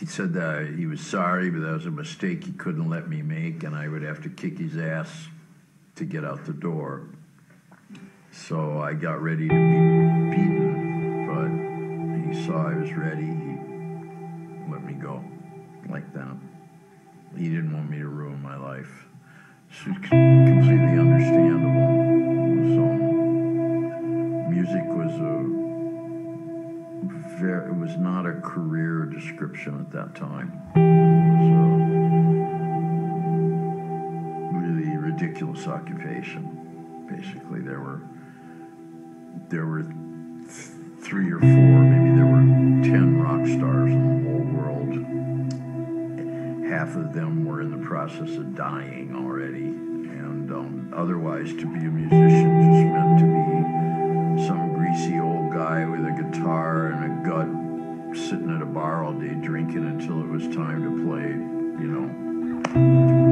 he said that he was sorry, but that was a mistake he couldn't let me make, and I would have to kick his ass to get out the door. So I got ready to be beaten, but he saw I was ready. He let me go like that. He didn't want me to ruin my life. It's completely understandable. Very, it was not a career description at that time. It was a really ridiculous occupation. Basically, there were there were th- three or four, maybe there were ten rock stars in the whole world. Half of them were in the process of dying already, and um, otherwise, to be a musician just meant to be guitar and a gut sitting at a bar all day drinking until it was time to play, you know,